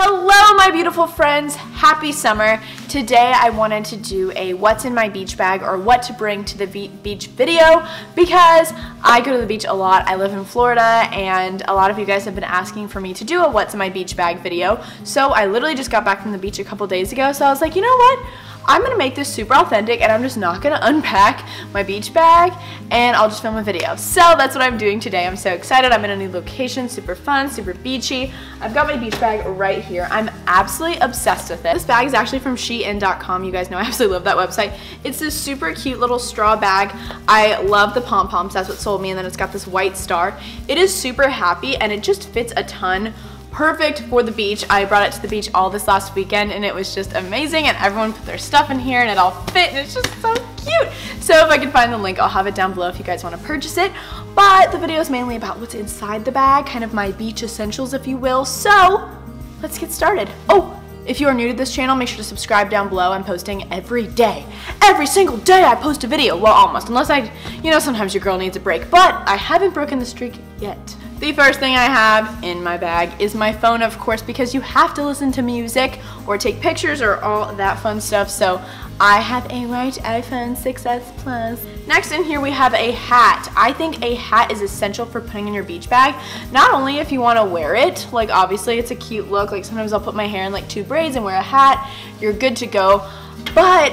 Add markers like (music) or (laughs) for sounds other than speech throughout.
Hello my beautiful friends, happy summer. Today I wanted to do a what's in my beach bag or what to bring to the beach video because I go to the beach a lot. I live in Florida and a lot of you guys have been asking for me to do a what's in my beach bag video. So I literally just got back from the beach a couple days ago so I was like, you know what? I'm gonna make this super authentic and I'm just not gonna unpack my beach bag and I'll just film a video. So that's what I'm doing today. I'm so excited. I'm in a new location, super fun, super beachy. I've got my beach bag right here. I'm absolutely obsessed with it. This bag is actually from shein.com. You guys know I absolutely love that website. It's this super cute little straw bag. I love the pom-poms. That's what sold me. And then it's got this white star. It is super happy and it just fits a ton perfect for the beach. I brought it to the beach all this last weekend and it was just amazing and everyone put their stuff in here and it all fit and it's just so cute. So if I can find the link, I'll have it down below if you guys want to purchase it. But the video is mainly about what's inside the bag, kind of my beach essentials if you will. So let's get started. Oh, if you are new to this channel, make sure to subscribe down below. I'm posting every day. Every single day I post a video. Well, almost, unless I, you know, sometimes your girl needs a break. But I haven't broken the streak yet. The first thing I have in my bag is my phone, of course, because you have to listen to music or take pictures or all that fun stuff. So I have a white iPhone 6s Plus. Next in here we have a hat. I think a hat is essential for putting in your beach bag. Not only if you want to wear it, like obviously it's a cute look, like sometimes I'll put my hair in like two braids and wear a hat, you're good to go. But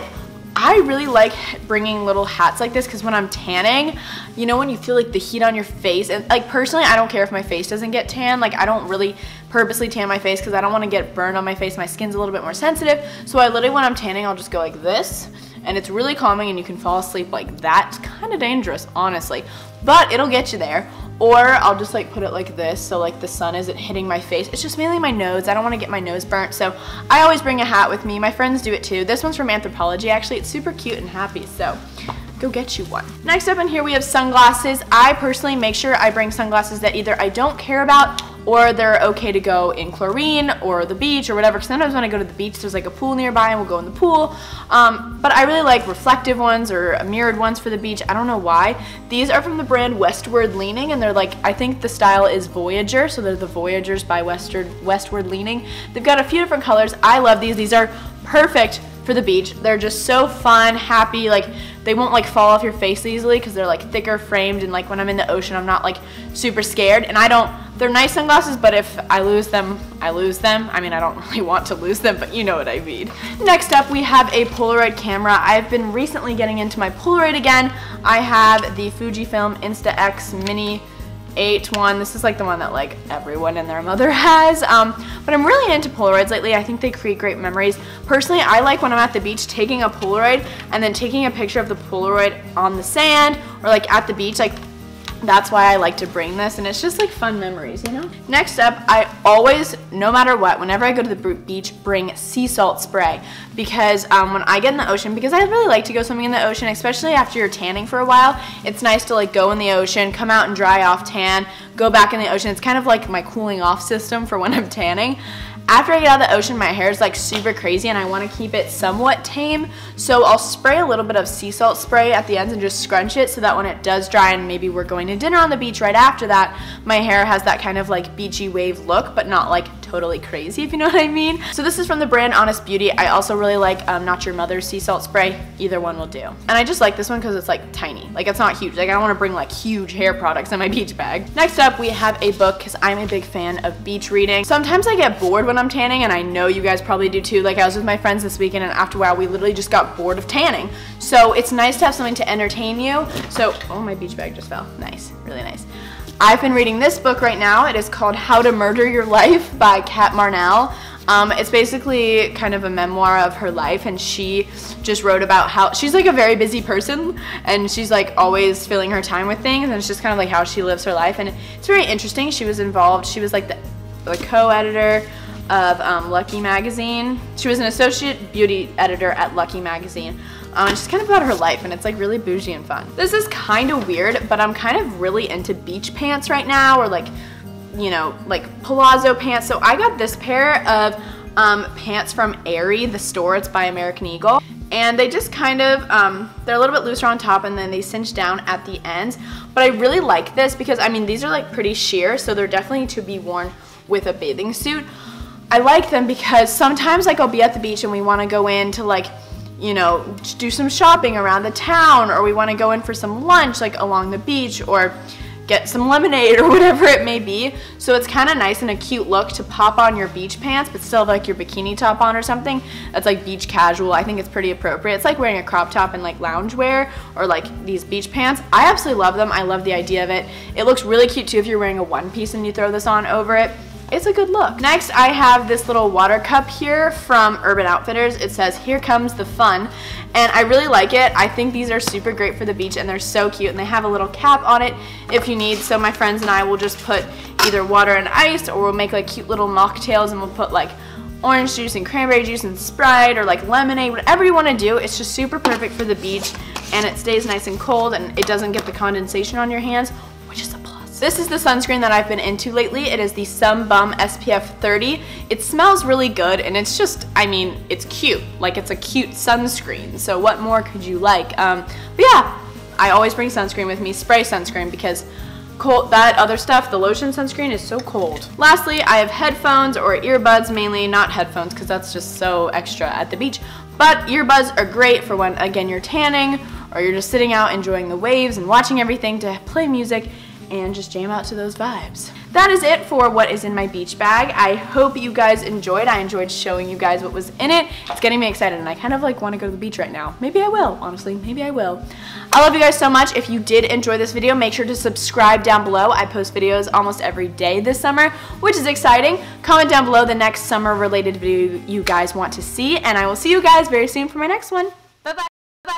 I really like bringing little hats like this because when I'm tanning, you know when you feel like the heat on your face, and like personally, I don't care if my face doesn't get tan. Like I don't really purposely tan my face because I don't want to get burned on my face. My skin's a little bit more sensitive. So I literally, when I'm tanning, I'll just go like this and it's really calming and you can fall asleep like that. It's kind of dangerous, honestly, but it'll get you there. Or I'll just like put it like this so like the sun isn't hitting my face. It's just mainly my nose. I don't want to get my nose burnt. So I always bring a hat with me. My friends do it too. This one's from Anthropologie actually. It's super cute and happy. So go get you one. Next up in here we have sunglasses. I personally make sure I bring sunglasses that either I don't care about or they're okay to go in chlorine or the beach or whatever. Cause Sometimes when I go to the beach, there's like a pool nearby and we'll go in the pool. Um, but I really like reflective ones or mirrored ones for the beach. I don't know why. These are from the brand Westward Leaning and they're like, I think the style is Voyager. So they're the Voyagers by Westward, Westward Leaning. They've got a few different colors. I love these. These are perfect for the beach. They're just so fun, happy, like they won't like fall off your face easily because they're like thicker framed and like when I'm in the ocean I'm not like super scared. And I don't they're nice sunglasses but if I lose them I lose them. I mean I don't (laughs) really want to lose them but you know what I mean. Next up we have a Polaroid camera. I've been recently getting into my Polaroid again. I have the Fujifilm Instax Mini 8 one. This is like the one that like everyone and their mother (laughs) has. Um, but I'm really into Polaroids lately. I think they create great memories. Personally, I like when I'm at the beach taking a Polaroid and then taking a picture of the Polaroid on the sand or like at the beach. Like that's why I like to bring this and it's just like fun memories, you know? Next up, I always, no matter what, whenever I go to the beach, bring sea salt spray because um, when I get in the ocean, because I really like to go swimming in the ocean, especially after you're tanning for a while, it's nice to like go in the ocean, come out and dry off tan, go back in the ocean. It's kind of like my cooling off system for when I'm tanning. After I get out of the ocean, my hair is like super crazy and I want to keep it somewhat tame. So I'll spray a little bit of sea salt spray at the ends and just scrunch it so that when it does dry and maybe we're going to dinner on the beach right after that, my hair has that kind of like beachy wave look, but not like totally crazy, if you know what I mean. So this is from the brand Honest Beauty. I also really like um, Not Your Mother's Sea Salt Spray. Either one will do. And I just like this one because it's like tiny. Like it's not huge. Like I don't want to bring like huge hair products in my (laughs) beach bag. Next up, we have a book because I'm a big fan of beach reading. Sometimes I get bored when I'm tanning and I know you guys probably do too. Like I was with my friends this weekend and after a while we literally just got bored of tanning. So it's nice to have something to entertain you. So, oh my beach bag just fell. Nice, really nice. I've been reading this book right now. It is called How to Murder Your Life by Cat Marnell. Um, it's basically kind of a memoir of her life and she just wrote about how she's like a very busy person and she's like always filling her time with things and it's just kind of like how she lives her life and it's very interesting. She was involved, she was like the, the co-editor of um, Lucky Magazine. She was an associate beauty editor at Lucky Magazine. Um, it's just kind of about her life and it's like really bougie and fun. This is kind of weird, but I'm kind of really into beach pants right now or like, you know, like palazzo pants. So I got this pair of um, pants from Aerie, the store. It's by American Eagle. And they just kind of, um, they're a little bit looser on top and then they cinch down at the ends. But I really like this because, I mean, these are like pretty sheer, so they're definitely to be worn with a bathing suit. I like them because sometimes like I'll be at the beach and we want to go in to like you know, do some shopping around the town or we want to go in for some lunch like along the beach or get some lemonade (laughs) or whatever it may be. So it's kind of nice and a cute look to pop on your beach pants, but still have like your bikini top on or something. That's like beach casual. I think it's pretty appropriate. It's like wearing a crop top and like loungewear or like these beach pants. I absolutely love them. I love the idea of it. It looks really cute too if you're wearing a one piece and you throw this on over it it's a good look. Next, I have this little water cup here from Urban Outfitters. It says, here comes the fun. And I really like it. I think these are super great for the beach and they're so cute. And they have a little cap on it if you need. So my friends and I will just put either water and ice or we'll make like cute little mocktails and we'll put like orange juice and cranberry juice and Sprite or like lemonade, whatever you want to do. It's just super perfect for the beach and it stays nice and cold and it doesn't get the condensation on your hands this is the sunscreen that I've been into lately. It is the Sun Bum SPF 30. It smells really good and it's just, I mean, it's cute. Like it's a cute sunscreen. So what more could you like? Um, but yeah, I always bring sunscreen with me, spray sunscreen because cold, that other stuff, the lotion sunscreen is so cold. Lastly, I have headphones or earbuds, mainly not headphones because that's just so extra at the beach. But earbuds are great for when, again, you're tanning or you're just sitting out enjoying the waves and watching everything to play music and just jam out to those vibes. That is it for what is in my beach bag. I hope you guys enjoyed. I enjoyed showing you guys what was in it. It's getting me excited and I kind of like want to go to the beach right now. Maybe I will, honestly, maybe I will. I love you guys so much. If you did enjoy this video, make sure to subscribe down below. I post videos almost every day this summer, which is exciting. Comment down below the next summer related video you guys want to see and I will see you guys very soon for my next one.